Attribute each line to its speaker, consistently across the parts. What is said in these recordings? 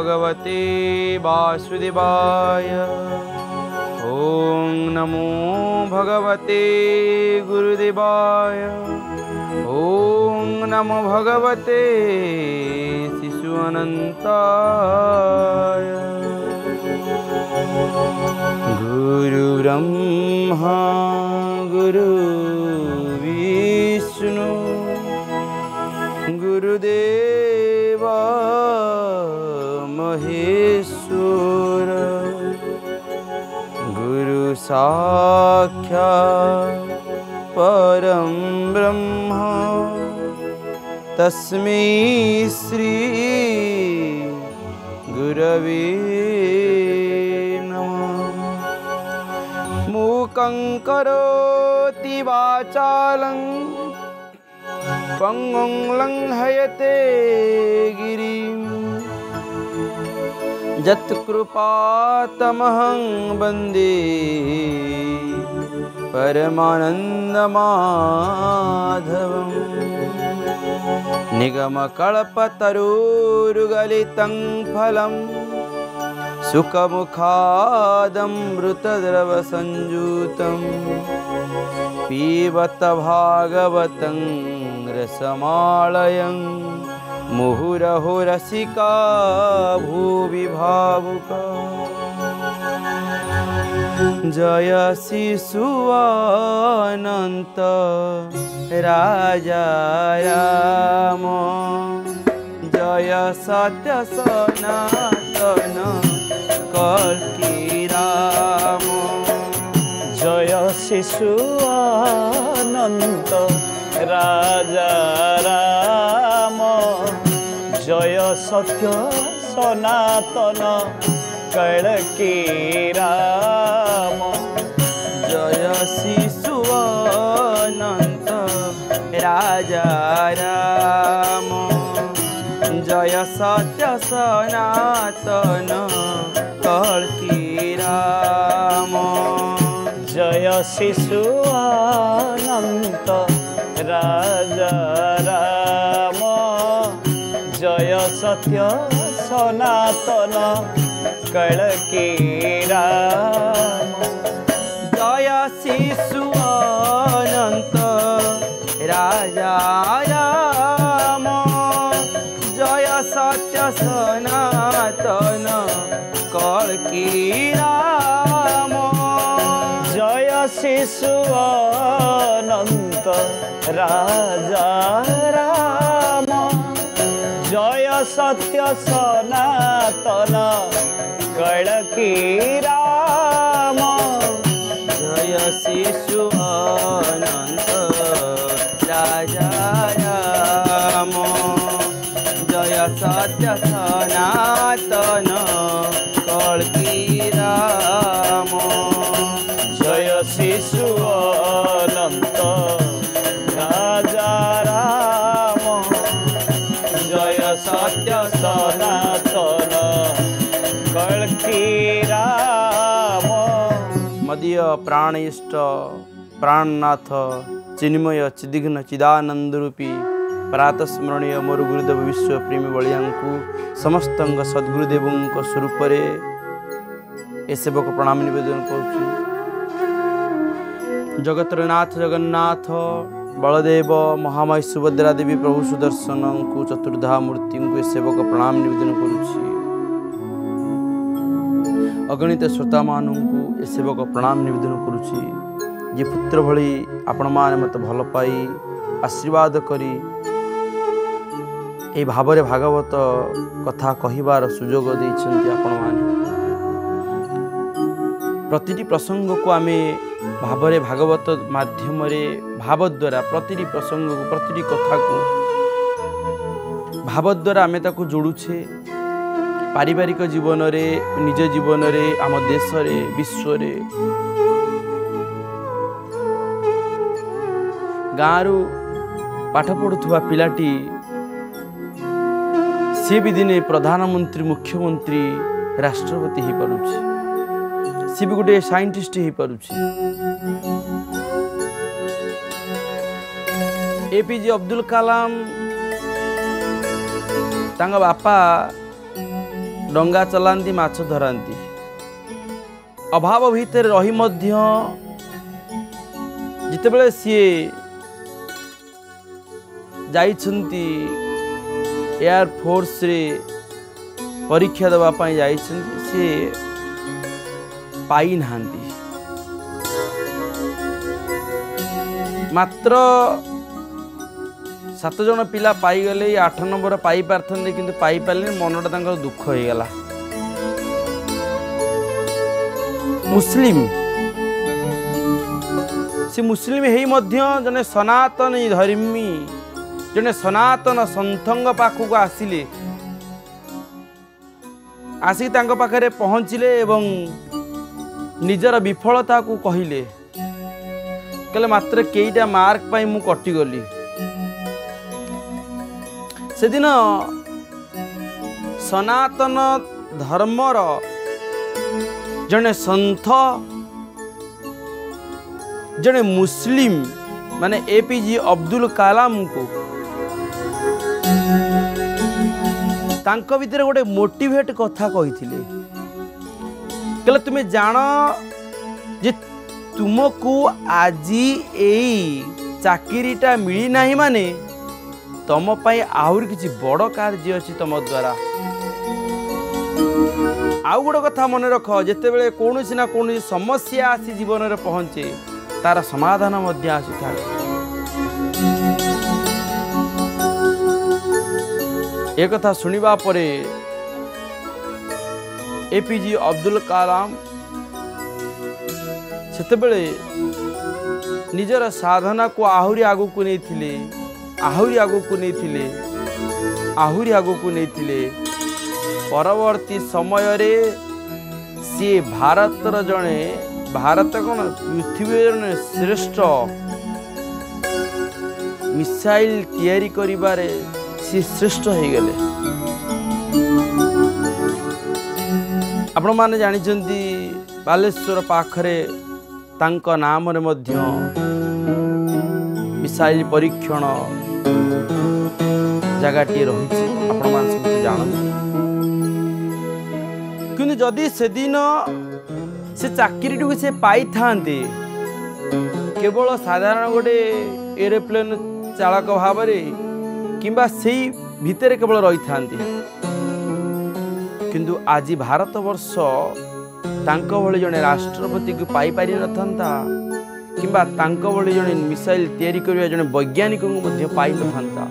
Speaker 1: भगवते वासुदेवाय। ॐ नमो भगवते गुरुदेवाय। ॐ नमो भगवते शिशु अनन्ताय गुरुब्रह्मा गुरुविष्णु गुरुदेवा महेश्वर गुरु साक्षात् परं ब्रह्म। तस्मै श्री गुरवे नमः। मूकं करोति वाचालं। पङ्गुं लङ्घयते गिरिं यत्कृपातमहं वन्दे परमानन्दमाधवम्। निगमकल्पतरुरुगलितं फलं सुखमुखादमृतद्रवसञ्युतं पीबत भागवतं रसमालयं মুহুরহ রসিকা ভুবি ভাবুকা।
Speaker 2: জয় শিশুয়ানন্ত রাজা রাম। জয় সত্য সনাতন, কল্কি রাম।
Speaker 1: জয় শিশুয়ানন্ত রাজা রাম। জয় সত্য সনাতন কড়কি রাম?
Speaker 2: জয় শিশু অনন্ত, রাজা রাম। জয় সত্য সনাতন কড়কি রাম? জয় শিশু অনন্ত, রাজা ସତ୍ୟ
Speaker 1: ସନାତନ କଳକେରା ଦୟା ଶିଶୁ ଅନନ୍ତ ରାଜା ରାମ ଜୟ ସତ୍ୟ ସନାତନ
Speaker 2: କଳକେରା শিশু অনন্ত রাজা রা जय सत्य सनातन कड़कीरा जय
Speaker 1: शिशु अनंत प्राण इष्ट प्राणनाथ, चिन्मय, चिदिघ्न चिदानंद रूपी प्रातस्मरणीय मोर गुरुदेव विश्व प्रेमी बलिया समस्त सद्गुरुदेव स्वरूप सेवक प्रणाम नवेदन कर जगन्नाथ, बलदेव महामाई सुभद्रा देवी, प्रभु सुदर्शन को चतुर्धा मूर्ति को सेवक प्रणाम नवेदन करुच्छी ଅଗଣିତ ଶ୍ରୋତାମାନଙ୍କୁ ଏ ସେବକ ପ୍ରଣାମ ନିବେଦନ କରୁଛି ଯେ ପୁତ୍ର ଭଳି ଆପଣମାନେ ମୋତେ ଭଲ ପାଇ ଆଶୀର୍ବାଦ କରି ଏହି ଭାବରେ ଭାଗବତ କଥା କହିବାର ସୁଯୋଗ ଦେଇଛନ୍ତି ଆପଣମାନେ ପ୍ରତିଟି ପ୍ରସଙ୍ଗକୁ ଆମେ ଭାବରେ ଭାଗବତ ମାଧ୍ୟମରେ ଭାବ ଦ୍ୱାରା ପ୍ରତିଟି ପ୍ରସଙ୍ଗକୁ ପ୍ରତିଟି କଥାକୁ ଭାବ ଦ୍ୱାରା ଆମେ ତାକୁ ଯୋଡ଼ୁଛେ। ପାରିବାରିକ ଜୀବନରେ ନିଜ ଜୀବନରେ ଆମ ଦେଶରେ ବିଶ୍ୱରେ ଗାଁରୁ ପାଠ ପଢ଼ୁଥିବା ପିଲାଟି ସିଏ ବି ଦିନେ ପ୍ରଧାନମନ୍ତ୍ରୀ ମୁଖ୍ୟମନ୍ତ୍ରୀ ରାଷ୍ଟ୍ରପତି ହେଇପାରୁଛି ସିଏ ବି ଗୋଟିଏ ସାଇଣ୍ଟିଷ୍ଟ ହେଇପାରୁଛି ଏ ପି ଜେ ଅବଦୁଲ କାଲାମ ତାଙ୍କ ବାପା ଡଙ୍ଗା ଚଲାନ୍ତି ମାଛ ଧରାନ୍ତି। ଅଭାବ ଭିତରେ ରହି ମଧ୍ୟ ଯେତେବେଳେ ସିଏ ଯାଇଛନ୍ତି ଏୟାର ଫୋର୍ସରେ ପରୀକ୍ଷା ଦେବା ପାଇଁ ଯାଇଛନ୍ତି ସିଏ ପାଇନାହାନ୍ତି। ମାତ୍ର ସାତ ଜଣ ପିଲା ପାଇଗଲେ ଏଇ ଆଠ ନମ୍ବର ପାଇପାରିଥାନ୍ତେ କିନ୍ତୁ ପାଇପାରିଲେନି ମନଟା ତାଙ୍କର ଦୁଃଖ ହେଇଗଲା ମୁସଲିମ ସେ ମୁସଲିମ ହେଇ ମଧ୍ୟ ଜଣେ ସନାତନ ଧର୍ମୀ ଜଣେ ସନାତନ ସନ୍ଥଙ୍କ ପାଖକୁ ଆସିଲେ ଆସିକି ତାଙ୍କ ପାଖରେ ପହଞ୍ଚିଲେ ଏବଂ ନିଜର ବିଫଳତାକୁ କହିଲେ କହିଲେ ମାତ୍ର କେଇଟା ମାର୍କ ପାଇଁ ମୁଁ କଟିଗଲି ସେଦିନ ସନାତନ ଧର୍ମର ଜଣେ ସନ୍ଥ ଜଣେ ମୁସଲିମ ମାନେ ଏ ପି ଜି ଅବଦୁଲ କାଲାମଙ୍କୁ ତାଙ୍କ ଭିତରେ ଗୋଟେ ମୋଟିଭେଟ୍ କଥା କହିଥିଲେ। କହିଲେ ତୁମେ ଜାଣ ଯେ ତୁମକୁ ଆଜି ଏଇ ଚାକିରିଟା ମିଳିନାହିଁ ମାନେ ତମ ପାଇଁ ଆହୁରି କିଛି ବଡ଼ କାର୍ଯ୍ୟ ଅଛି ତମ ଦ୍ୱାରା ଆଉ ଗୋଟେ କଥା ମନେ ରଖ ଯେତେବେଳେ କୌଣସି ନା କୌଣସି ସମସ୍ୟା ଆସି ଜୀବନରେ ପହଞ୍ଚେ ତାର ସମାଧାନ ମଧ୍ୟ ଆସିଥାଏ। ଏ କଥା ଶୁଣିବା ପରେ A P J Abdul Kalam ସେତେବେଳେ ନିଜର ସାଧନାକୁ ଆହୁରି ଆଗକୁ ନେଇଥିଲେ। ଆହୁରି ଆଗକୁ ନେଇଥିଲେ ଆହୁରି ଆଗକୁ ନେଇଥିଲେ। ପରବର୍ତ୍ତୀ ସମୟରେ ସିଏ ଭାରତର ଜଣେ ଭାରତ କ'ଣ? ପୃଥିବୀର ଜଣେ ଶ୍ରେଷ୍ଠ ମିସାଇଲ ତିଆରି କରିବାରେ ସିଏ ଶ୍ରେଷ୍ଠ ହେଇଗଲେ। ଆପଣମାନେ ଜାଣିଛନ୍ତି ବାଲେଶ୍ୱର ପାଖରେ ତାଙ୍କ ନାମରେ ମଧ୍ୟ ମିସାଇଲ ପରୀକ୍ଷଣ ଜାଗାଟିଏ ରହିଛି। ଆପଣମାନେ ସମସ୍ତେ ଜାଣନ୍ତି। କିନ୍ତୁ ଯଦି ସେଦିନ ସେ ଚାକିରିଟିକୁ ସେ ପାଇଥାନ୍ତେ କେବଳ ସାଧାରଣ ଗୋଟେ ଏରୋପ୍ଲେନ୍ ଚାଳକ ଭାବରେ କିମ୍ବା ସେଇ ଭିତରେ କେବଳ ରହିଥାନ୍ତି। କିନ୍ତୁ ଆଜି ଭାରତବର୍ଷ ତାଙ୍କ ଭଳି ଜଣେ ରାଷ୍ଟ୍ରପତିକୁ ପାଇପାରିନଥାନ୍ତା କିମ୍ବା ତାଙ୍କ ଭଳି ଜଣେ ମିସାଇଲ ତିଆରି କରିବା ଜଣେ ବୈଜ୍ଞାନିକଙ୍କୁ ମଧ୍ୟ ପାଇନଥାନ୍ତା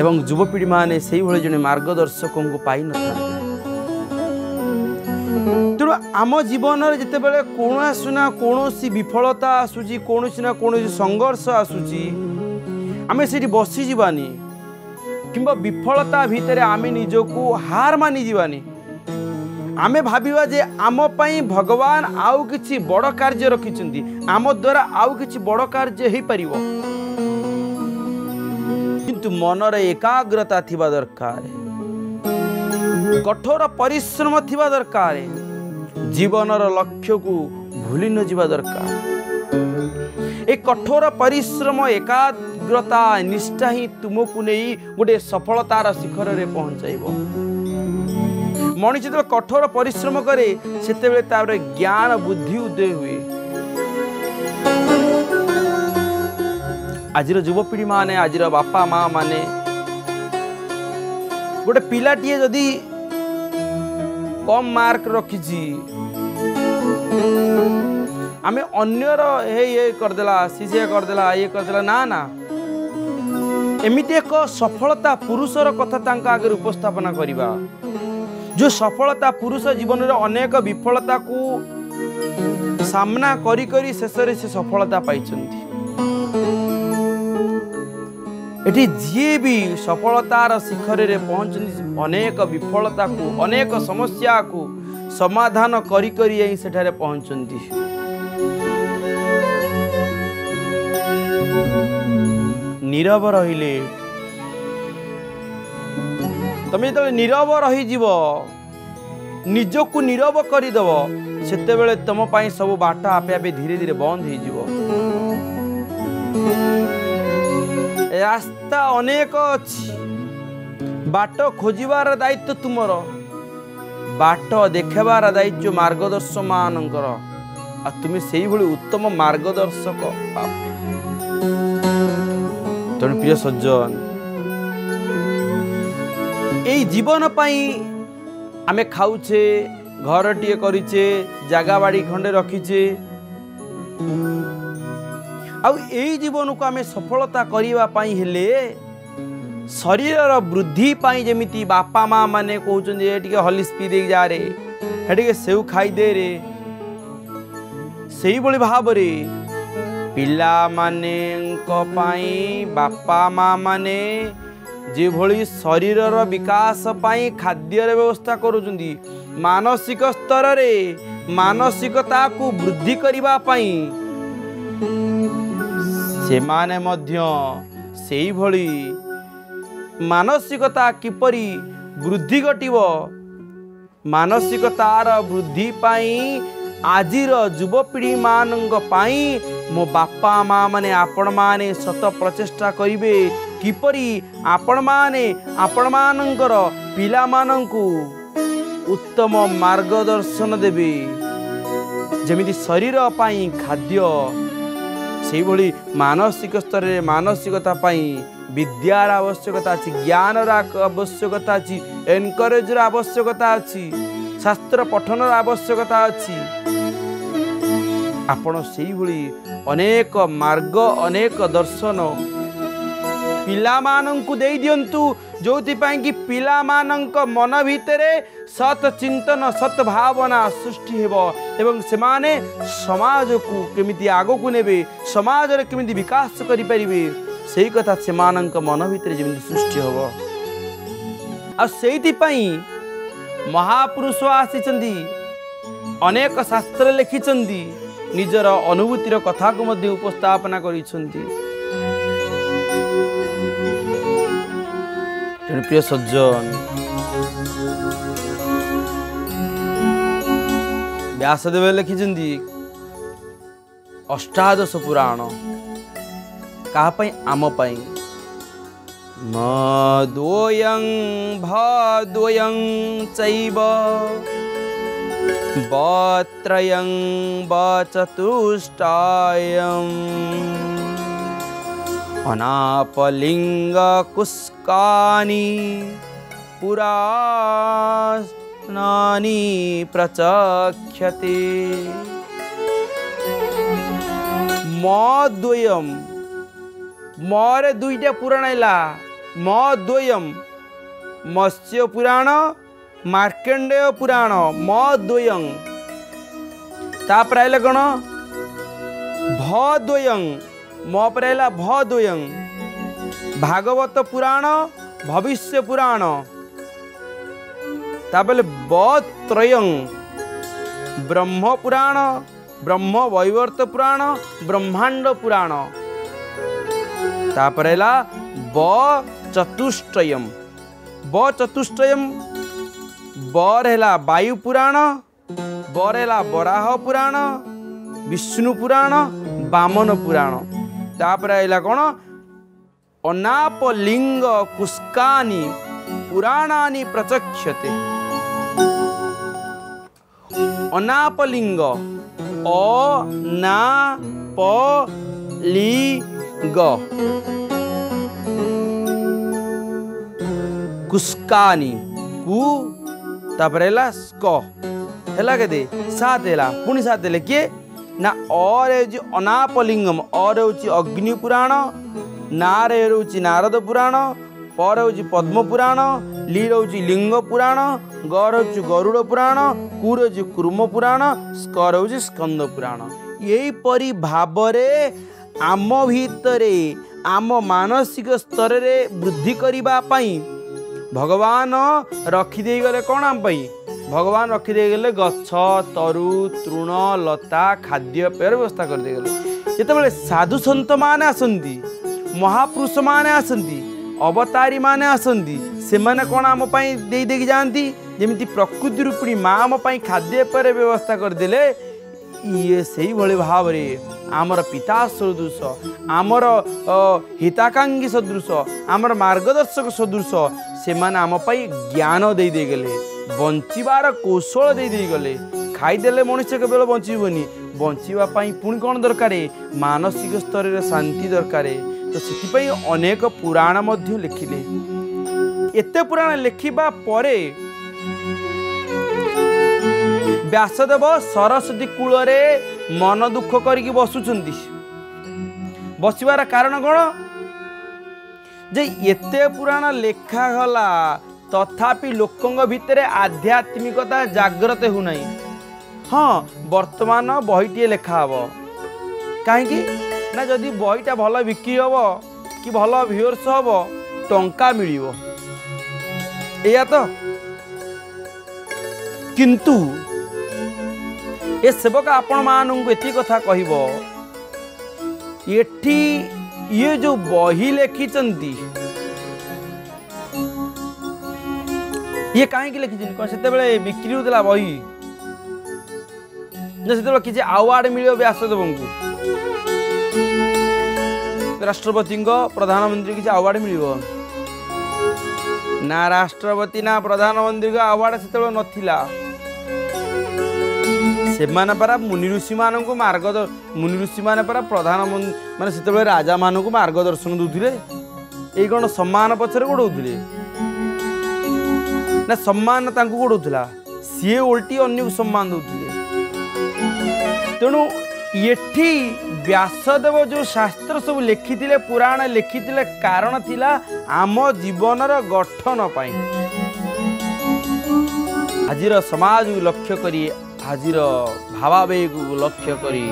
Speaker 1: ଏବଂ ଯୁବପିଢ଼ିମାନେ ସେଇଭଳି ଜଣେ ମାର୍ଗଦର୍ଶକଙ୍କୁ ପାଇନଥାନ୍ତେ ତେଣୁ ଆମ ଜୀବନରେ ଯେତେବେଳେ କୌଣସି ନା କୌଣସି ବିଫଳତା ଆସୁଛି କୌଣସି ନା କୌଣସି ସଂଘର୍ଷ ଆସୁଛି ଆମେ ସେଠି ବସିଯିବାନି କିମ୍ବା ବିଫଳତା ଭିତରେ ଆମେ ନିଜକୁ ହାର ମାନିଯିବାନି ଆମେ ଭାବିବା ଯେ ଆମ ପାଇଁ ଭଗବାନ ଆଉ କିଛି ବଡ଼ କାର୍ଯ୍ୟ ରଖିଛନ୍ତି। ଆମ ଦ୍ୱାରା ଆଉ କିଛି ବଡ଼ କାର୍ଯ୍ୟ ହେଇପାରିବ। କିନ୍ତୁ ମନରେ ଏକାଗ୍ରତା ଥିବା ଦରକାର। କଠୋର ପରିଶ୍ରମ ଥିବା ଦରକାର। ଜୀବନର ଲକ୍ଷ୍ୟକୁ ଭୁଲି ନ ଯିବା ଦରକାର। ଏ କଠୋର ପରିଶ୍ରମ ଏକାଗ୍ରତା ନିଷ୍ଠା ହିଁ ତୁମକୁ ନେଇ ଗୋଟେ ସଫଳତାର ଶିଖରରେ ପହଞ୍ଚାଇବ। ମଣିଷ ଯେତେବେଳେ କଠୋର ପରିଶ୍ରମ କରେ ସେତେବେଳେ ତାପରେ ଜ୍ଞାନ ବୁଦ୍ଧି ଉଦୟ ହୁଏ। ଆଜିର ଯୁବପିଢ଼ି ମାନେ ଆଜିର ବାପା ମା ମାନେ ଗୋଟେ ପିଲାଟିଏ ଯଦି କମ୍ ମାର୍କ ରଖିଛି ଆମେ ଅନ୍ୟର ହେ ଇଏ କରିଦେଲା ସି ସିଏ କରିଦେଲା ଇଏ କରିଦେଲା ନା ନା। ଏମିତି ଏକ ସଫଳତା ପୁରୁଷର କଥା ତାଙ୍କ ଆଗରେ ଉପସ୍ଥାପନା କରିବା। ଯେଉଁ ସଫଳତା ପୁରୁଷ ଜୀବନରେ ଅନେକ ବିଫଳତାକୁ ସାମ୍ନା କରି କରି ଶେଷରେ ସେ ସଫଳତା ପାଇଛନ୍ତି ଏଠି ଯିଏ ବି ସଫଳତାର ଶିଖରରେ ପହଞ୍ଚନ୍ତି ଅନେକ ବିଫଳତାକୁ ଅନେକ ସମସ୍ୟାକୁ ସମାଧାନ କରି କରି ଯାଇ ସେଠାରେ ପହଞ୍ଚନ୍ତି ନୀରବ ରହିଲେ ତମେ ଯେତେବେଳେ ନୀରବ ରହିଯିବ ନିଜକୁ ନୀରବ କରିଦେବ ସେତେବେଳେ ତମ ପାଇଁ ସବୁ ବାଟ ଆପେ ଆପେ ଧୀରେ ଧୀରେ ବନ୍ଦ ହେଇଯିବ। ରାସ୍ତା ଅନେକ ଅଛି। ବାଟ ଖୋଜିବାର ଦାୟିତ୍ୱ ତୁମର। ବାଟ ଦେଖେବାର ଦାୟିତ୍ୱ ମାର୍ଗଦର୍ଶକ ମାନଙ୍କର ଆଉ ତୁମେ ସେଇଭଳି ଉତ୍ତମ ମାର୍ଗଦର୍ଶକ। ତେଣୁ ପ୍ରିୟ ସଜ୍ଜନ ଏଇ ଜୀବନ ପାଇଁ ଆମେ ଖାଉଛେ ଘରଟିଏ କରିଛେ ଜାଗା ବାଡ଼ି ଖଣ୍ଡେ ରଖିଛେ ଆଉ ଏଇ ଜୀବନକୁ ଆମେ ସଫଳତା କରିବା ପାଇଁ ହେଲେ ଶରୀରର ବୃଦ୍ଧି ପାଇଁ ଯେମିତି ବାପା ମା ମାନେ କହୁଛନ୍ତି ଏ ଟିକେ ହଲିସ୍ ପିଇ ଦେଇକି ଯାରେ ହେ ଟିକେ ସେଉ ଖାଇଦେରେ ସେଇଭଳି ଭାବରେ ପିଲାମାନଙ୍କ ପାଇଁ ବାପା ମା ମାନେ ଯେଭଳି ଶରୀରର ବିକାଶ ପାଇଁ ଖାଦ୍ୟର ବ୍ୟବସ୍ଥା କରୁଛନ୍ତି ମାନସିକ ସ୍ତରରେ ମାନସିକତାକୁ ବୃଦ୍ଧି କରିବା ପାଇଁ ସେମାନେ ମଧ୍ୟ ସେଇଭଳି ମାନସିକତା କିପରି ବୃଦ୍ଧି ଘଟିବ ମାନସିକତାର ବୃଦ୍ଧି ପାଇଁ ଆଜିର ଯୁବପିଢ଼ି ମାନଙ୍କ ପାଇଁ ମୋ ବାପା ମା ମାନେ ଆପଣମାନେ ସତ ପ୍ରଚେଷ୍ଟା କରିବେ କିପରି ଆପଣମାନେ ଆପଣମାନଙ୍କର ପିଲାମାନଙ୍କୁ ଉତ୍ତମ ମାର୍ଗଦର୍ଶନ ଦେବେ? ଯେମିତି ଶରୀର ପାଇଁ ଖାଦ୍ୟ ସେଇଭଳି ମାନସିକ ସ୍ତରରେ ମାନସିକତା ପାଇଁ ବିଦ୍ୟାର ଆବଶ୍ୟକତା ଅଛି ଜ୍ଞାନର ଆବଶ୍ୟକତା ଅଛି ଏନକରେଜର ଆବଶ୍ୟକତା ଅଛି ଶାସ୍ତ୍ର ପଠନର ଆବଶ୍ୟକତା ଅଛି। ଆପଣ ସେଇଭଳି ଅନେକ ମାର୍ଗ ଅନେକ ଦର୍ଶନ ପିଲାମାନଙ୍କୁ ଦେଇ ଦିଅନ୍ତୁ ଯେଉଁଥିପାଇଁ କି ପିଲାମାନଙ୍କ ମନ ଭିତରେ ସତ୍ ଚିନ୍ତନ ସତ୍ ଭାବନା ସୃଷ୍ଟି ହେବ ଏବଂ ସେମାନେ ସମାଜକୁ କେମିତି ଆଗକୁ ନେବେ ସମାଜରେ କେମିତି ବିକାଶ କରିପାରିବେ ସେଇ କଥା ସେମାନଙ୍କ ମନ ଭିତରେ ଯେମିତି ସୃଷ୍ଟି ହେବ। ଆଉ ସେଇଥିପାଇଁ ମହାପୁରୁଷ ଆସିଛନ୍ତି ଅନେକ ଶାସ୍ତ୍ର ଲେଖିଛନ୍ତି ନିଜର ଅନୁଭୂତିର କଥାକୁ ମଧ୍ୟ ଉପସ୍ଥାପନା କରିଛନ୍ତି। ତେଣୁ ପ୍ରିୟ ସଜ୍ଜନ ବ୍ୟାସଦେବ ଲେଖିଛନ୍ତି ଅଷ୍ଟାଦଶ ପୁରାଣ କାହା ପାଇଁ ଆମ ପାଇଁ ମଦ୍ୱୟଂ ଭଦ୍ୱୟଂ ଚୈବ ବତ୍ରୟଂ ବଚତୁଷ୍ଟାୟମ୍ अनापलिङ्ग कुस्कानी पुरानी प्रचक्षते म मरे म र दुईटा पुराण आइला। म दोयम मत्स्य पुराण मार्केण्डेय पुराण म दोयङ तापर आइला भ ମୋ ପରେ ହେଲା ଭଦ୍ୱୟଂ ଭାଗବତ ପୁରାଣ ଭବିଷ୍ୟ ପୁରାଣ ତାପରେ ବତ୍ରୟଂ ବ୍ରହ୍ମ ପୁରାଣ ବ୍ରହ୍ମ ବୈବର୍ତ ପୁରାଣ ବ୍ରହ୍ମାଣ୍ଡ ପୁରାଣ ତାପରେ ହେଲା ବ ଚତୁଷ୍ଟୟମ୍ ବ ଚତୁଷ୍ଟୟମ୍ बर ହେଲା ବାୟୁ ପୁରାଣ बर ହେଲା ବରାହ ପୁରାଣ ବିଷ୍ଣୁ ପୁରାଣ ବାମନ ପୁରାଣ ତାପରେ ଆଇଲା କ'ଣ? ଅନାପ ଲିଙ୍ଗ କୁସ୍କାନି ପୁରାଣାନି ପ୍ରଚକ୍ଷତେ। ଅନାପ ଲିଙ୍ଗ ଅ ନା ପ ଲି ଗ କୁସ୍କାନି କୁ ତାପରେ ହେଲା ସ୍କ। ହେଲା କେତେ? ସାତ ହେଲା। ପୁଣି ସାତ ହେଲେ କିଏ? ନା ଅରେ ହେଉଛି ଅନାପଲିଙ୍ଗମ ଅରେ ହେଉଛି ଅଗ୍ନି ପୁରାଣ ନାରେ ରହୁଛି ନାରଦ ପୁରାଣ ପରେ ହେଉଛି ପଦ୍ମ ପୁରାଣ ଲି ରହୁଛି ଲିଙ୍ଗ ପୁରାଣ ଗ ରହୁଛି ଗରୁଡ଼ ପୁରାଣ କୁ ରହୁଛି କୁର୍ମ ପୁରାଣ ସ୍କ ରହୁଛି ସ୍କନ୍ଦ ପୁରାଣ ଏହିପରି ଭାବରେ ଆମ ଭିତରେ ଆମ ମାନସିକ ସ୍ତରରେ ବୃଦ୍ଧି କରିବା ପାଇଁ ଭଗବାନ ରଖିଦେଇଗଲେ କ'ଣ ଆମ ପାଇଁ ଭଗବାନ ରଖିଦେଇଗଲେ ଗଛ ତରୁ ତୃଣ ଲତା ଖାଦ୍ୟପେୟର ବ୍ୟବସ୍ଥା କରିଦେଇଗଲେ ଯେତେବେଳେ ସାଧୁ ସନ୍ତମାନେ ଆସନ୍ତି ମହାପୁରୁଷମାନେ ଆସନ୍ତି ଅବତାରୀମାନେ ଆସନ୍ତି ସେମାନେ କ'ଣ ଆମ ପାଇଁ ଦେଇ ଦେଇକି ଯାଆନ୍ତି ଯେମିତି ପ୍ରକୃତି ରୂପିଣୀ ମା ଆମ ପାଇଁ ଖାଦ୍ୟପେୟର ବ୍ୟବସ୍ଥା କରିଦେଲେ ଇଏ ସେଇଭଳି ଭାବରେ ଆମର ପିତା ସଦୃଶ ଆମର ଅ, ହିତାକାଂକ୍ଷୀ ସଦୃଶ ଆମର ମାର୍ଗଦର୍ଶକ ସଦୃଶ ସେମାନେ ଆମ ପାଇଁ ଜ୍ଞାନ ଦେଇ ଦେଇଗଲେ ବଞ୍ଚିବାର କୌଶଳ ଦେଇ ଦେଇଗଲେ ଖାଇଦେଲେ ମଣିଷ କେବଳ ବଞ୍ଚିବନି ବଞ୍ଚିବା ପାଇଁ ପୁଣି କ'ଣ ଦରକାର? ମାନସିକ ସ୍ତରରେ ଶାନ୍ତି ଦରକାର। ତ ସେଥିପାଇଁ ଅନେକ ପୁରାଣ ମଧ୍ୟ ଲେଖିଲେ। ଏତେ ପୁରାଣ ଲେଖିବା ପରେ ବ୍ୟାସଦେବ ସରସ୍ୱତୀ କୂଳରେ ମନ ଦୁଃଖ କରିକି ବସୁଛନ୍ତି। ବସିବାର କାରଣ କ'ଣ? ଯେ ଏତେ ପୁରାଣ ଲେଖାଗଲା ତଥାପି ଲୋକଙ୍କ ଭିତରେ ଆଧ୍ୟାତ୍ମିକତା ଜାଗ୍ରତ ହେଉନାହିଁ ହଁ ବର୍ତ୍ତମାନ ବହିଟିଏ ଲେଖା ହେବ କାହିଁକି ନା ଯଦି ବହିଟା ଭଲ ବିକ୍ରି ହେବ କି ଭଲ ଭିଓର୍ସ ହେବ ଟଙ୍କା ମିଳିବ ଏଇଆ ତ କିନ୍ତୁ ଏ ସେବକ ଆପଣମାନଙ୍କୁ ଏତିକି କଥା କହିବ ଏଠି ଇଏ ଯୋଉ ବହି ଲେଖିଛନ୍ତି ଇଏ କାହିଁକି ଲେଖିଛନ୍ତି କ'ଣ ସେତେବେଳେ ବିକ୍ରି ହେଉଥିଲା ବହି ନା ସେତେବେଳେ କିଛି ଆୱାର୍ଡ ମିଳିବ ବ୍ୟାସଦେବଙ୍କୁ ରାଷ୍ଟ୍ରପତିଙ୍କ ପ୍ରଧାନମନ୍ତ୍ରୀ କିଛି ଆୱାର୍ଡ ମିଳିବ ନା ରାଷ୍ଟ୍ରପତି ନା ପ୍ରଧାନମନ୍ତ୍ରୀଙ୍କ ଆୱାର୍ଡ ସେତେବେଳେ ନଥିଲା ସେମାନେ ପରା ମୁନି ଋଷିମାନଙ୍କୁ ମାର୍ଗ ମୁନି ଋଷିମାନେ ପରା ପ୍ରଧାନମନ୍ତ୍ରୀ ମାନେ ସେତେବେଳେ ରାଜାମାନଙ୍କୁ ମାର୍ଗଦର୍ଶନ ଦେଉଥିଲେ ଏଇ କ'ଣ ସମ୍ମାନ ପଛରେ ଗୋଡ଼ଉଥିଲେ ନା ସମ୍ମାନ ତାଙ୍କୁ ଗୋଡ଼ଉଥିଲା ସିଏ ଓଲଟି ଅନ୍ୟକୁ ସମ୍ମାନ ଦେଉଥିଲେ। ତେଣୁ ଏଠି ବ୍ୟାସଦେବ ଯେଉଁ ଶାସ୍ତ୍ର ସବୁ ଲେଖିଥିଲେ ପୁରାଣ ଲେଖିଥିଲେ କାରଣ ଥିଲା ଆମ ଜୀବନର ଗଠନ ପାଇଁ। ଆଜିର ସମାଜକୁ ଲକ୍ଷ୍ୟ କରି ଆଜିର ଭାବାବେଗକୁ ଲକ୍ଷ୍ୟ କରି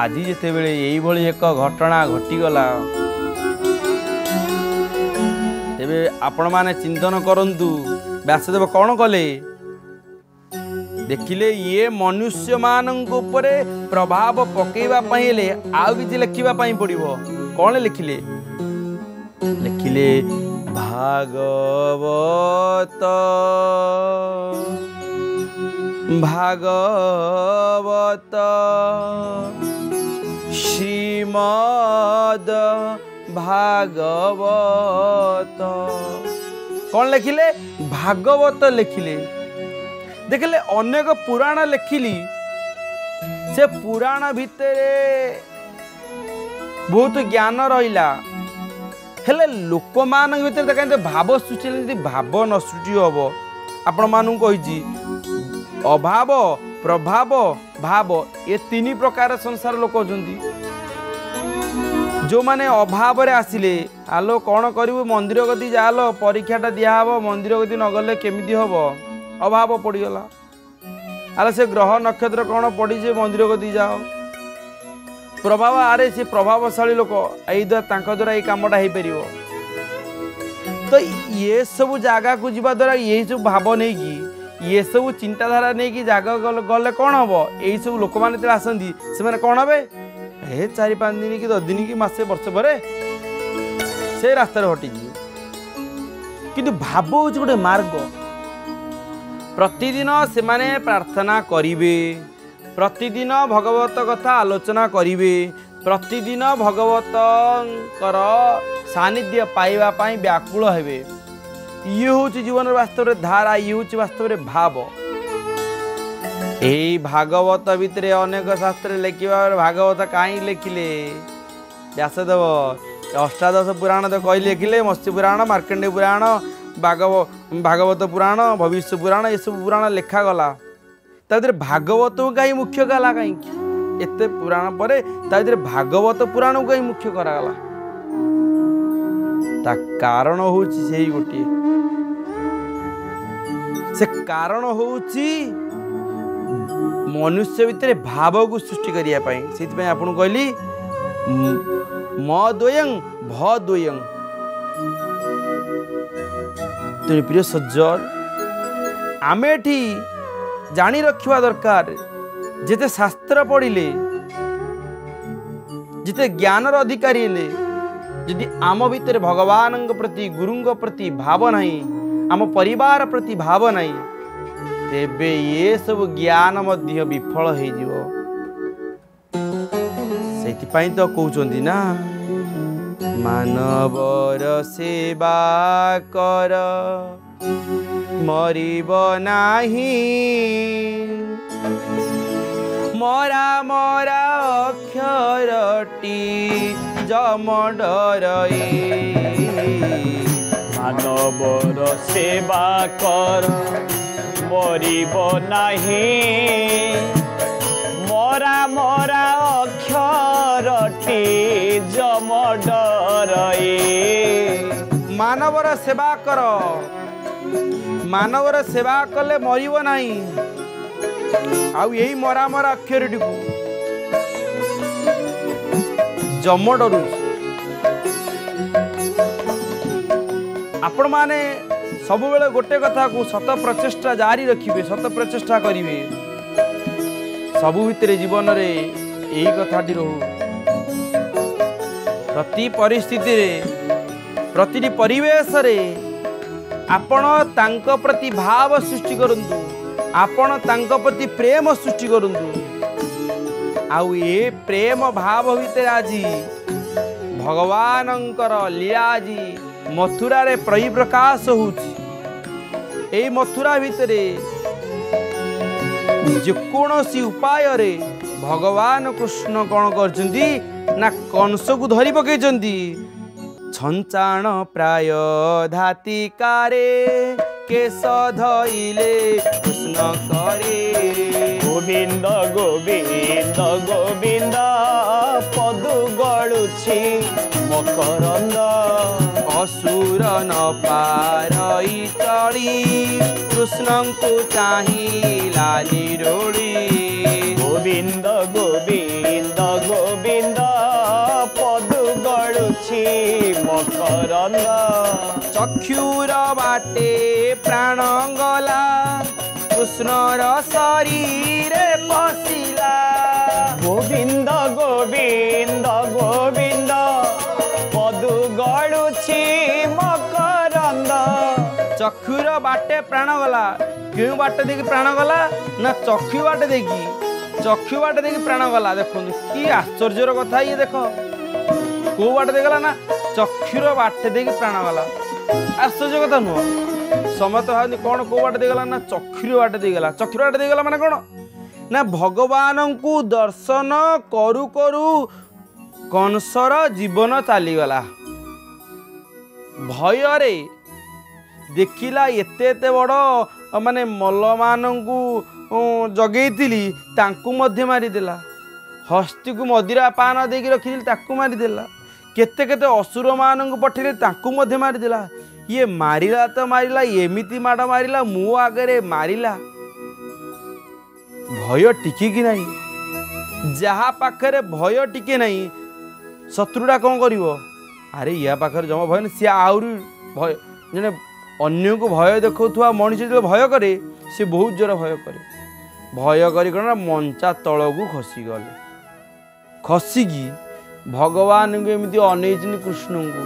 Speaker 1: ଆଜି ଯେତେବେଳେ ଏଇଭଳି ଏକ ଘଟଣା ଘଟିଗଲା ତେବେ ଆପଣମାନେ ଚିନ୍ତନ କରନ୍ତୁ। ବ୍ୟାସଦେବ କ'ଣ କଲେ? ଦେଖିଲେ ଇଏ ମନୁଷ୍ୟମାନଙ୍କ ଉପରେ ପ୍ରଭାବ ପକେଇବା ପାଇଁ ହେଲେ ଆଉ କିଛି ଲେଖିବା ପାଇଁ ପଡ଼ିବ। କ'ଣ ଲେଖିଲେ? ଲେଖିଲେ ଭାଗବତ। ଭାଗବତ। ଶ୍ରୀମଦ ଭାଗବତ କ'ଣ ଲେଖିଲେ? ଭାଗବତ ଲେଖିଲେ। ଦେଖିଲେ ଅନେକ ପୁରାଣ ଲେଖିଲି। ସେ ପୁରାଣ ଭିତରେ ବହୁତ ଜ୍ଞାନ ରହିଲା। ହେଲେ ଲୋକମାନଙ୍କ ଭିତରେ ତ କେମିତି ଭାବ ସୃଷ୍ଟି ହେଲେ ଯଦି ଭାବ ନ ସୃଷ୍ଟି ହେବ। ଆପଣମାନଙ୍କୁ କହିଛି ଅଭାବ ପ୍ରଭାବ ଭାବ ଏ ତିନି ପ୍ରକାର ସଂସାର ଲୋକ ଅଛନ୍ତି। ଯେଉଁମାନେ ଅଭାବରେ ଆସିଲେ ଆଲୋ କ'ଣ କରିବୁ? ମନ୍ଦିର ଗତି ଯାହାଲୋ ପରୀକ୍ଷାଟା ଦିଆହେବ ମନ୍ଦିର ଗତି ନଗଲେ କେମିତି ହେବ? ଅଭାବ ପଡ଼ିଗଲା। ଆରେ ସେ ଗ୍ରହ ନକ୍ଷତ୍ର କ'ଣ ପଡ଼ିଛି? ମନ୍ଦିର ଗତି ଯାଅ। ପ୍ରଭାବ ଆରେ ସେ ପ୍ରଭାବଶାଳୀ ଲୋକ ଏଇ ଦ୍ୱାରା ତାଙ୍କ ଦ୍ୱାରା ଏଇ କାମଟା ହେଇପାରିବ। ତ ଇଏ ସବୁ ଜାଗାକୁ ଯିବା ଦ୍ୱାରା ଏଇ ସବୁ ଭାବ ନେଇକି ଇଏ ସବୁ ଚିନ୍ତାଧାରା ନେଇକି ଜାଗା ଗଲେ ଗଲେ କ'ଣ ହେବ? ଏଇସବୁ ଲୋକମାନେ ଯେତେବେଳେ ଆସନ୍ତି ସେମାନେ କ'ଣ ହେବେ? ଏ ଚାରି ପାଞ୍ଚ ଦିନ କି ଦଶ ଦିନ କି ମାସେ ବର୍ଷ ପରେ ସେ ରାସ୍ତାରେ ହଟିଯିବେ। କିନ୍ତୁ ଭାବ ହେଉଛି ଗୋଟେ ମାର୍ଗ। ପ୍ରତିଦିନ ସେମାନେ ପ୍ରାର୍ଥନା କରିବେ ପ୍ରତିଦିନ ଭଗବତ କଥା ଆଲୋଚନା କରିବେ ପ୍ରତିଦିନ ଭଗବତଙ୍କର ସାନ୍ନିଧ୍ୟ ପାଇବା ପାଇଁ ବ୍ୟାକୁଳ ହେବେ। ଇଏ ହେଉଛି ଜୀବନର ବାସ୍ତବରେ ଧାରା ଇଏ ହେଉଛି ବାସ୍ତବରେ ଭାବ। ଏଇ ଭାଗବତ ଭିତରେ ଅନେକ ଶାସ୍ତ୍ରରେ ଲେଖିବା ଭାଗବତ କାହିଁକି ଲେଖିଲେ ବ୍ୟାସଦେବ ଅଷ୍ଟାଦଶ ପୁରାଣ ତ କହି ଲେଖିଲେ ମତ୍ସ୍ୟ ପୁରାଣ ମାର୍କଣ୍ଡେୟ ପୁରାଣ ଭାଗବ ଭାଗବତ ପୁରାଣ ଭବିଷ୍ୟ ପୁରାଣ ଏସବୁ ପୁରାଣ ଲେଖାଗଲା ତା ଭିତରେ ଭାଗବତକୁ କାହିଁ ମୁଖ୍ୟ କଲା କାହିଁକି ଏତେ ପୁରାଣ ପରେ ତା ଭିତରେ ଭାଗବତ ପୁରାଣକୁ କାହିଁ ମୁଖ୍ୟ କରାଗଲା ତା କାରଣ ହେଉଛି ସେଇ ଗୋଟିଏ ସେ କାରଣ ହେଉଛି ମନୁଷ୍ୟ ଭିତରେ ଭାବକୁ ସୃଷ୍ଟି କରିବା ପାଇଁ। ସେଇଥିପାଇଁ ଆପଣଙ୍କୁ କହିଲି ମ ଦ୍ୱୟଂ ଭ ଦ୍ୱୟଂ ତେଣୁ ପ୍ରିୟ ସଜ୍ଜନ ଆମେ ଏଠି ଜାଣି ରଖିବା ଦରକାର ଯେତେ ଶାସ୍ତ୍ର ପଢ଼ିଲେ ଯେତେ ଜ୍ଞାନର ଅଧିକାରୀ ହେଲେ ଯଦି ଆମ ଭିତରେ ଭଗବାନଙ୍କ ପ୍ରତି ଗୁରୁଙ୍କ ପ୍ରତି ଭାବ ନାହିଁ ଆମ ପରିବାର ପ୍ରତି ଭାବ ନାହିଁ ତେବେ ଏସବୁ ଜ୍ଞାନ ମଧ୍ୟ ବିଫଳ ହେଇଯିବ। ସେଇଥିପାଇଁ ତ କହୁଛନ୍ତି ନା ମାନବର ସେବା କର ମରିବ ନାହିଁ। ମରା ମରା ଅକ୍ଷରଟି ଜମଡର
Speaker 2: ମାନବର ସେବା କର ମରିବ ନାହିଁ ମରା ମରା ଅକ୍ଷରଟି ଜମଡରଇ
Speaker 1: ମାନବର ସେବା କର। ମାନବର ସେବା କଲେ ମରିବ ନାହିଁ। ଆଉ ଏଇ ମରା ମରା ଅକ୍ଷରଟିକୁ ଜମ ଡରୁଛି। ଆପଣମାନେ ସବୁବେଳେ ଗୋଟେ କଥାକୁ ସତ ପ୍ରଚେଷ୍ଟା ଜାରି ରଖିବେ ସତ ପ୍ରଚେଷ୍ଟା କରିବେ। ସବୁ ଭିତରେ ଜୀବନରେ ଏଇ କଥାଟି ରହୁ। ପ୍ରତି ପରିସ୍ଥିତିରେ ପ୍ରତିଟି ପରିବେଶରେ ଆପଣ ତାଙ୍କ ପ୍ରତି ଭାବ ସୃଷ୍ଟି କରନ୍ତୁ ଆପଣ ତାଙ୍କ ପ୍ରତି ପ୍ରେମ ସୃଷ୍ଟି କରନ୍ତୁ। ଆଉ ଏ ପ୍ରେମ ଭାବ ଭିତରେ ଆଜି ଭଗବାନଙ୍କର ଲୀଳା ଆଜି ମଥୁରାରେ ପରିପ୍ରକାଶ ହେଉଛି। ଏଇ ମଥୁରା ଭିତରେ ଯେକୌଣସି ଉପାୟରେ ଭଗବାନ କୃଷ୍ଣ କ'ଣ କରିଛନ୍ତି ନା କଂସକୁ ଧରି ପକେଇଛନ୍ତି? ଛଞ୍ଚାଣ ପ୍ରାୟ ଧାତିକାରେ କେଶ ଧଇଲେ କୃଷ୍ଣ କରେ।
Speaker 2: ଗୋବିନ୍ଦ ଗୋବିନ୍ଦ ଗୋବିନ୍ଦ ପଦୁ ଗଳୁଛି ମକରନ୍ଦ।
Speaker 1: असुर नपारई चढी कृष्णको चाहिँ लाली
Speaker 2: रोडी गोविन्द गोविन्द गोविन्द पदुगडुछि मकरन्द।
Speaker 1: चक्षुर बाटे प्राण गला कृष्ण र शरीर
Speaker 2: पसिला। गोविन्द गोविन्द गोविन्द ଗଳୁଛି ମକରନ୍ଦ
Speaker 1: ଚକ୍ଷୁର ବାଟେ ପ୍ରାଣ ଗଲା। କେଉଁ ବାଟ ଦେଇକି ପ୍ରାଣ ଗଲା ନା ଚକ୍ଷୁ ବାଟେ ଦେଇକି? ଚକ୍ଷୁ ବାଟେ ଦେଇକି ପ୍ରାଣ ଗଲା। ଦେଖନ୍ତୁ କି ଆଶ୍ଚର୍ଯ୍ୟର କଥା ଇଏ ଦେଖ। କୋଉ ବାଟେ ଦେଇଗଲା ନା ଚକ୍ଷୁର ବାଟେ ଦେଇକି ପ୍ରାଣ ଗଲା। ଆଶ୍ଚର୍ଯ୍ୟ କଥା ନୁହଁ। ସମସ୍ତେ ଭାବନ୍ତି କ'ଣ କୋଉ ବାଟେ ଦେଇଗଲା ନା ଚକ୍ଷୁର ବାଟେ ଦେଇଗଲା ଚକ୍ଷୁର ବାଟେ ଦେଇଗଲା ମାନେ କ'ଣ? ନା ଭଗବାନଙ୍କୁ ଦର୍ଶନ କରୁ କରୁ କଂସର ଜୀବନ ଚାଲିଗଲା। ଭୟରେ ଦେଖିଲା ଏତେ ଏତେ ବଡ଼ ମାନେ ମଲ୍ଲମାନଙ୍କୁ ଉଁ, ଜଗେଇଥିଲି ତାଙ୍କୁ ମଧ୍ୟ ମାରିଦେଲା। ହସ୍ତିକୁ ମଦିରା ପାନ ଦେଇକି ରଖିଥିଲି ତାକୁ ମାରିଦେଲା। କେତେ କେତେ ଅସୁରମାନଙ୍କୁ ପଠେଇଲେ ତାଙ୍କୁ ମଧ୍ୟ ମାରିଦେଲା। ଇଏ ମାରିଲା ତ ମାରିଲା ଏମିତି ମାଡ଼ ମାରିଲା ମୋ ଆଗରେ ମାରିଲା। ଭୟ ଟିକେ କି ନାହିଁ? ଯାହା ପାଖରେ ଭୟ ଟିକେ ନାହିଁ ଶତ୍ରୁଟା କ'ଣ କରିବ? ଆରେ ୟା ପାଖରେ ଜମା ଭୟ ନାହିଁ ସିଏ ଆହୁରି ଭୟ ଜଣେ ଅନ୍ୟକୁ ଭୟ ଦେଖାଉଥିବା ମଣିଷ ଯେତେବେଳେ ଭୟ କରେ ସେ ବହୁତ ଜୋର ଭୟ କରେ ଭୟ କରି କ'ଣ ନା ମଞ୍ଚା ତଳକୁ ଖସିଗଲେ ଖସିକି ଭଗବାନଙ୍କୁ ଏମିତି ଅନେଇଛନ୍ତି କୃଷ୍ଣଙ୍କୁ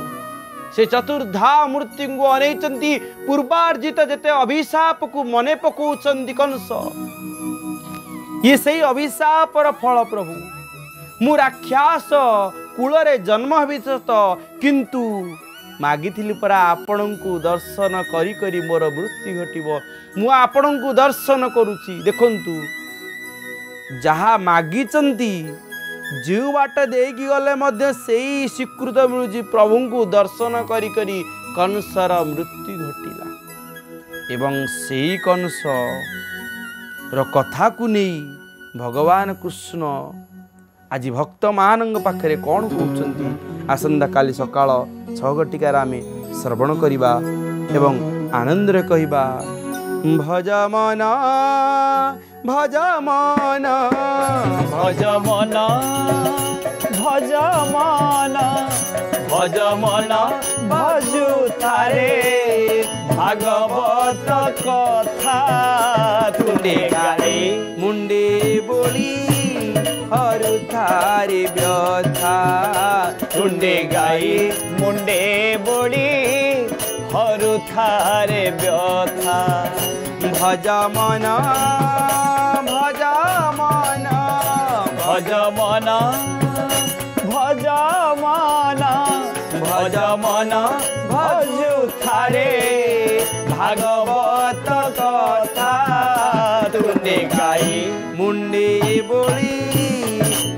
Speaker 1: ସେ ଚତୁର୍ଦ୍ଧା ମୂର୍ତ୍ତିଙ୍କୁ ଅନେଇଛନ୍ତି ପୂର୍ବାର୍ଜିତ ଯେତେ ଅଭିଶାପକୁ ମନେ ପକାଉଛନ୍ତି କଂସ। ଇଏ ସେଇ ଅଭିଶାପର ଫଳ ପ୍ରଭୁ ମୁଁ ରାକ୍ଷାସ କୂଳରେ ଜନ୍ମ ସତ କିନ୍ତୁ ମାଗିଥିଲି ପରା ଆପଣଙ୍କୁ ଦର୍ଶନ କରି କରି ମୋର ମୃତ୍ୟୁ ଘଟିବ। ମୁଁ ଆପଣଙ୍କୁ ଦର୍ଶନ କରୁଛି ଦେଖନ୍ତୁ। ଯାହା ମାଗିଛନ୍ତି ଯେଉଁ ବାଟ ଦେଇକି ଗଲେ ମଧ୍ୟ ସେଇ ସ୍ୱୀକୃତ ମିଳୁଛି ପ୍ରଭୁଙ୍କୁ ଦର୍ଶନ କରି କରି କଂସର ମୃତ୍ୟୁ ଘଟିଲା। ଏବଂ ସେଇ କଂସର କଥାକୁ ନେଇ ଭଗବାନ କୃଷ୍ଣ ଆଜି ଭକ୍ତମାନଙ୍କ ପାଖରେ କ'ଣ କହୁଛନ୍ତି? ଆସନ୍ତାକାଲି ସକାଳ ଛଅ ଘଟିକାରେ ଆମେ ଶ୍ରବଣ କରିବା ଏବଂ ଆନନ୍ଦରେ କହିବା ଭଜ ମନ ଭଜ ମନ
Speaker 2: ଭଜ ମନ ଭଜ ମନ ଭଜ ମନ ଭଜୁ ଥାରେ। ଭାଗବତ କଥା ତୁଣ୍ଡେ और
Speaker 1: थारी व्यथा। टुंडे गाई,
Speaker 2: मुंडे बोड़ी और थारे व्यथा। भज
Speaker 1: मन भज मन भज
Speaker 2: मन भज मन भज मन, भजु थारे। भागवत कथा। तुने गाई, मुंडे,
Speaker 1: बोली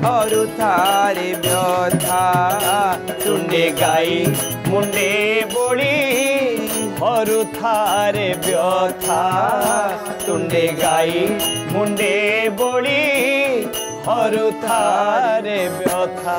Speaker 1: और थारे व्यथा।
Speaker 2: सुने गाई मुंडे बोली और थारे व्यथा। तुंडे गाई मुंडे बोली और थारे व्यथा।